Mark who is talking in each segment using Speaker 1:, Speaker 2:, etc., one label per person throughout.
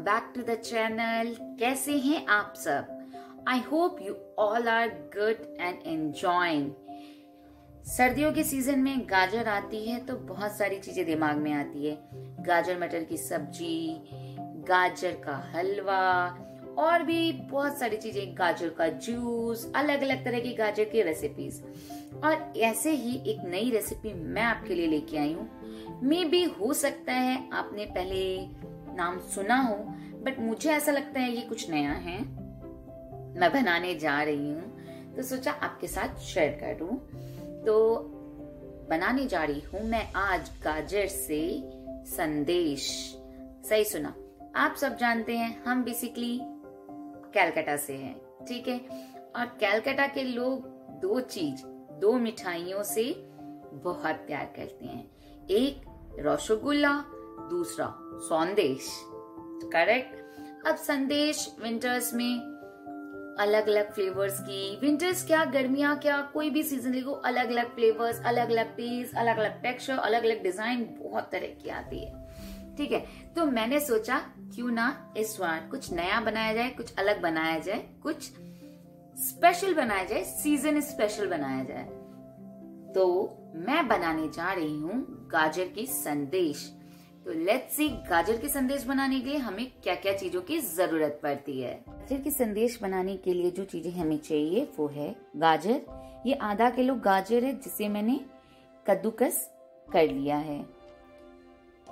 Speaker 1: Back to the channel कैसे हैं आप सब? I hope you all are good and enjoying सर्दियों के सीज़न में गाजर आती है तो बहुत सारी चीज़ें दिमाग में आती है। गाजर, मटर की सब्ज़ी, गाजर का हलवा, और भी बहुत सारी चीज़ें, गाजर का जूस अलग अलग तरह की गाजर की रेसिपीज़ और ऐसे ही एक नई रेसिपी मैं आपके लिए लेके आई हूँ। मे भी हो सकता है आपने पहले नाम सुना हो बट मुझे ऐसा लगता है ये कुछ नया है। मैं बनाने जा रही हूँ तो सोचा आपके साथ शेयर करूँ तो बनाने जा रही हूँ मैं आज गाजर से संदेश। सही सुना। आप सब जानते हैं, हम बेसिकली कैलकाटा से हैं, ठीक है? और कैलकाटा के लोग दो चीज़, दो मिठाइयों से बहुत प्यार करते हैं। एक रसगुल्ला दूसरा, संदेश। करेक्ट अब संदेश विंटर्स में अलग अलग फ्लेवर्स की। विंटर्स क्या, गर्मियाँ क्या, कोई भी सीज़न ले अलग अलग फ्लेवर्स अलग अलग टेस्ट अलग अलग टेक्सचर अलग अलग डिज़ाइन बहुत तरह की आती है। ठीक है? तो मैंने सोचा, क्यों ना इस बार कुछ नया बनाया जाए, कुछ अलग बनाया जाए, कुछ स्पेशल बनाया जाए सीज़न स्पेशल बनाया जाए। तो मैं बनाने जा रही हूँ गाजर की संदेश। तो लेट्स सी गाजर के संदेश बनाने के लिए हमें क्या क्या चीज़ों की ज़रूरत पड़ती है? गाजर के संदेश बनाने के लिए जो चीज़ें हमें चाहिए, वो है गाजर। ये आधा किलो गाजर है, जिसे मैंने कद्दूकस कर लिया है।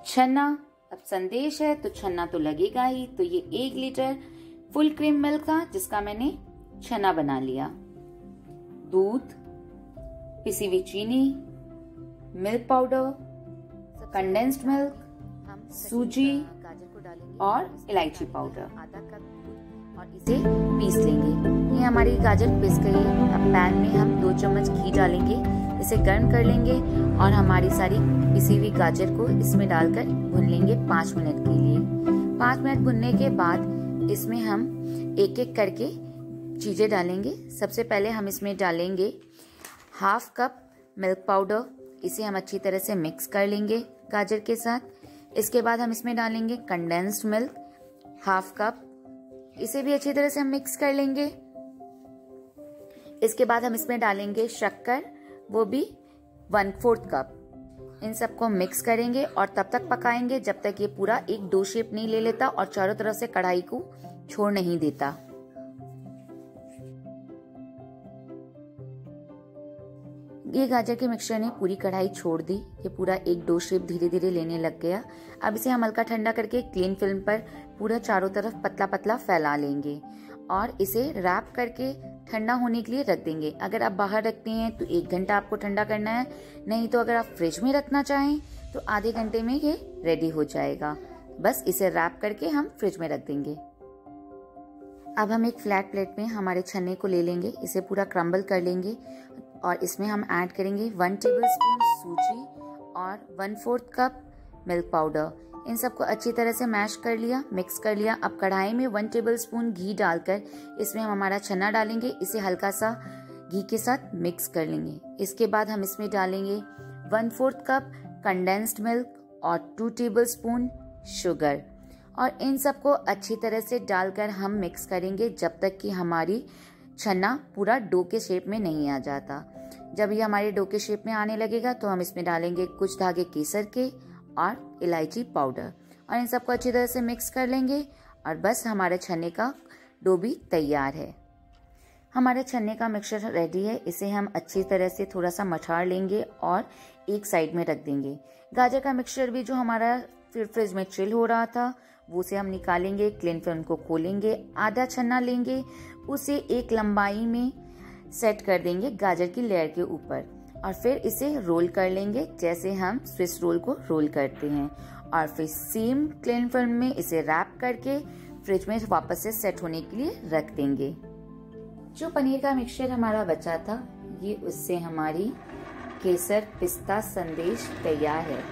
Speaker 1: छन्ना, अब संदेश है तो छन्ना तो लगेगा ही। तो ये एक लीटर फुल क्रीम मिल्क था, जिसका मैंने छना बना लिया। दूध, पिसी हुई चीनी, मिल्क पाउडर कंडेंस्ड मिल्क सूजी और इलायची पाउडर आधा कप और इसे पीस लेंगे। ये हमारी गाजर पिस गई है। अब पैन में हम दो चम्मच घी डालेंगे। इसे गर्म कर लेंगे और हमारी सारी पिसी हुई गाजर को इसमें डालकर भुन लेंगे पाँच मिनट के लिए। पाँच मिनट भुनने के बाद इसमें हम एक एक करके चीज़ें डालेंगे। सबसे पहले हम इसमें डालेंगे हाफ़ कप मिल्क पाउडर इसे हम अच्छी तरह से मिक्स कर लेंगे गाजर के साथ। इसके बाद हम इसमें डालेंगे कंडेंस्ड मिल्क हाफ़ कप इसे भी अच्छी तरह से हम मिक्स कर लेंगे। इसके बाद हम इसमें डालेंगे शक्कर, वो भी वन फोर्थ कप इन सबको मिक्स करेंगे और तब तक पकाएँगे जब तक ये पूरा एक डो शेप नहीं ले लेता और चारों तरफ़ से कढ़ाई को छोड़ नहीं देता। ये गाजर के मिक्सचर ने पूरी कढ़ाई छोड़ दी। ये पूरा एक डो शेप धीरे धीरे लेने लग गया। अब इसे हम हल्का ठंडा करके क्लीन फ़िल्म पर पूरा चारों तरफ़ पतला पतला फैला लेंगे और इसे रैप करके ठंडा होने के लिए रख देंगे। अगर आप बाहर रखते हैं तो एक घंटा आपको ठंडा करना है, नहीं तो अगर आप फ्रिज में रखना चाहें तो आधे घंटे में ये रेडी हो जाएगा। बस इसे रैप करके हम फ्रिज में रख देंगे। अब हम एक फ्लैट प्लेट में हमारे छन्ने को ले लेंगे। इसे पूरा क्रम्बल कर लेंगे। और इसमें हम ऐड करेंगे वन टेबल स्पून सूजी और one fourth cup milk powder इन सबको अच्छी तरह से मैश कर लिया मिक्स कर लिया। अब कढ़ाई में वन टेबल स्पून घी डालकर इसमें हम हमारा छन्ना डालेंगे। इसे हल्का सा घी के साथ मिक्स कर लेंगे। इसके बाद हम इसमें डालेंगे one fourth cup condensed milk और टू टेबल स्पून शुगर और इन सबको अच्छी तरह से डालकर हम मिक्स करेंगे जब तक कि हमारी छन्ना पूरा डो के शेप में नहीं आ जाता। जब ये हमारे डो के शेप में आने लगेगा तो हम इसमें डालेंगे कुछ धागे केसर के और इलायची पाउडर और इन सबको अच्छी तरह से मिक्स कर लेंगे और बस हमारे छन्ने का डो भी तैयार है। हमारे छन्ने का मिक्सचर रेडी है। इसे हम अच्छी तरह से थोड़ा सा मछाड़ लेंगे और एक साइड में रख देंगे। गाजर का मिक्सचर भी जो हमारा फिर फ्रिज में चिल हो रहा था, वो से हम निकालेंगे क्लीन फिर उनको खोलेंगे, आधा छन्ना लेंगे उसे एक लंबाई में सेट कर देंगे गाजर की लेयर के ऊपर। और फिर इसे रोल कर लेंगे जैसे हम स्विस रोल को रोल करते हैं। और फिर सेम क्लीन फ़िल्म में इसे रैप करके फ्रिज में वापस से सेट होने के लिए रख देंगे। जो पनीर का मिक्सचर हमारा बचा था, ये उससे हमारी केसर पिस्ता संदेश तैयार है।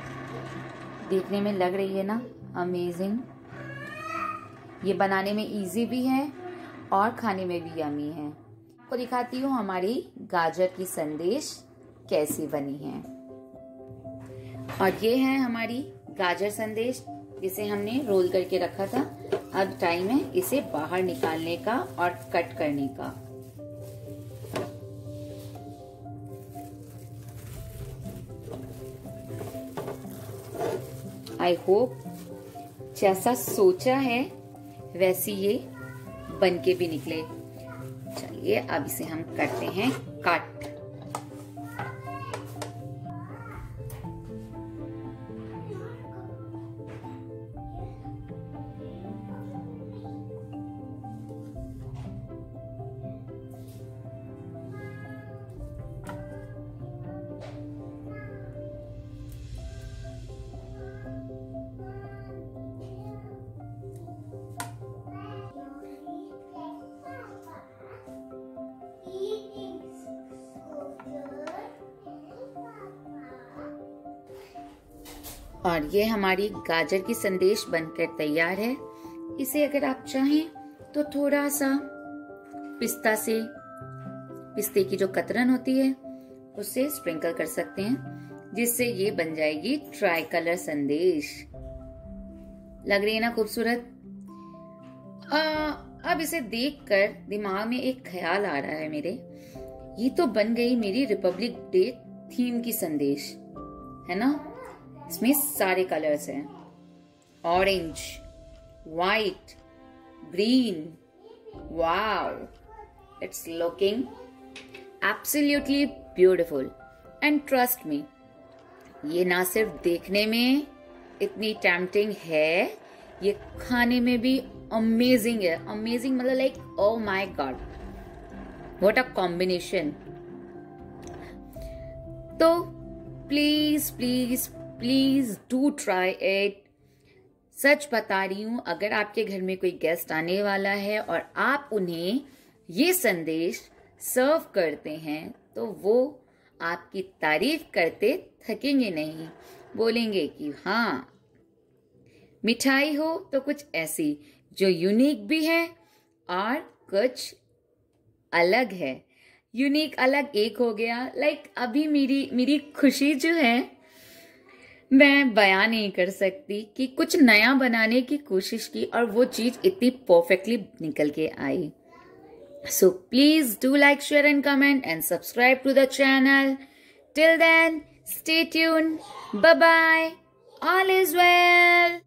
Speaker 1: देखने में लग रही है ना? अमेजिंग ये बनाने में इजी भी है और खाने में भी यमी है। आपको दिखाती हूँ हमारी गाजर की संदेश कैसी बनी है। और ये है हमारी गाजर संदेश, जिसे हमने रोल करके रखा था। अब टाइम है इसे बाहर निकालने का और कट करने का। आई होप जैसा सोचा है, वैसी ये बन के भी निकले। चलिए अब इसे हम करते हैं कट। और ये हमारी गाजर की संदेश बनकर तैयार है। इसे अगर आप चाहें तो थोड़ा सा पिस्ता से, पिस्ते की जो कतरन होती है उससे स्प्रिंकल कर सकते हैं, जिससे ये बन जाएगी ट्राई कलर संदेश। लग रही है ना खूबसूरत? अब इसे देखकर दिमाग में एक ख्याल आ रहा है मेरे। ये तो बन गई मेरी रिपब्लिक डे थीम की संदेश, है ना? इसमें सारे कलर्स हैं. Orange white green wow it's looking absolutely beautiful and trust me ये ना सिर्फ़ देखने में इतनी टेम्पटिंग है, ये खाने में भी अमेजिंग है. अमेजिंग मतलब like oh my god what a combination तो please please please do try it सच बता रही हूँ अगर आपके घर में कोई गेस्ट आने वाला है और आप उन्हें ये संदेश सर्व करते हैं तो वो आपकी तारीफ़ करते थकेंगे नहीं। बोलेंगे कि हाँ मिठाई हो तो कुछ ऐसी जो यूनिक भी है और कुछ अलग है। यूनिक अलग एक हो गया। लाइक like, अभी मेरी मेरी खुशी जो है मैं बयान नहीं कर सकती कि कुछ नया बनाने की कोशिश की और वो चीज़ इतनी परफेक्टली निकल के आई। So please do like share and comment and subscribe to the channel till then stay tune bye bye all is well